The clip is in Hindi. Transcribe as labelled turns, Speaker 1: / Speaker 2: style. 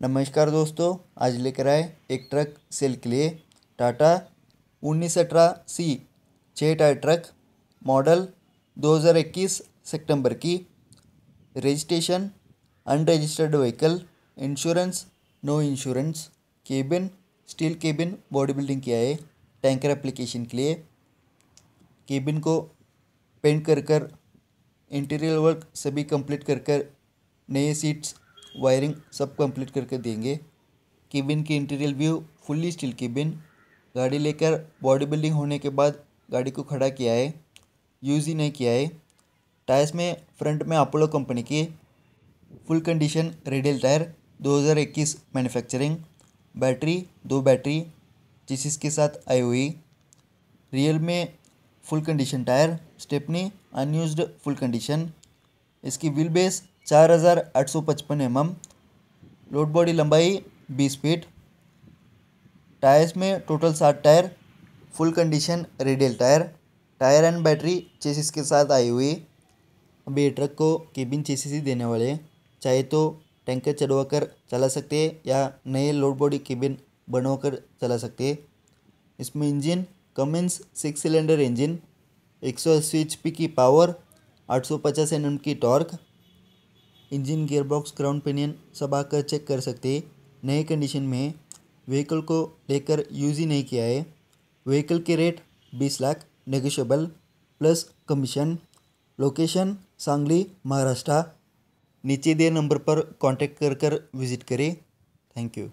Speaker 1: नमस्कार दोस्तों, आज लेकर आए एक ट्रक सेल के लिए टाटा उन्नीस अठारह सी छः टायर ट्रक मॉडल 2021 सितंबर की। Registration unregistered vehicle insurance no insurance cabin steel cabin body building किया है टैंकर एप्लीकेशन के लिए। केबिन को पेंट कर कर इंटीरियर वर्क सभी कंप्लीट कर कर, नए सीट्स वायरिंग सब कंप्लीट करके देंगे। केबिन की interior view fully steel cabin गाड़ी लेकर बॉडी बिल्डिंग होने के बाद गाड़ी को खड़ा किया है। यूज़ ही नहीं किया है। टायर्स में फ्रंट में अपोलो कंपनी के full condition radial tyre 2021 manufacturing battery दो बैटरी जिस के साथ आई हुई। रियल में full condition tyre stepney unused full condition इसकी व्हील बेस चार हज़ार आठ सौ पचपन एम एम लोड बॉडी लंबाई बीस फीट, टायर्स में टोटल सात tyre, full condition radial tyre tyre and battery chassis के साथ आई हुई। अभी ये ट्रक को केबिन चेसिस ही देने वाले चाहे तो टैंकर चढ़वा कर चला सकते हैं या नए लोड बॉडी केबिन बनवा कर चला सकते हैं। इसमें engine Cummins six cylinder engine, एक सौ अस्सी एच की पावर, आठ सौ पचास एन की torque engine gearbox, crown pinion सब आकर चेक कर सकते। नए कंडीशन में व्हीकल को लेकर यूज़ ही नहीं किया है। व्हीकल के रेट बीस lakh negotiable plus commission location Sangli, Maharashtra. नीचे दिए नंबर पर कांटेक्ट कर कर विज़िट करें। Thank you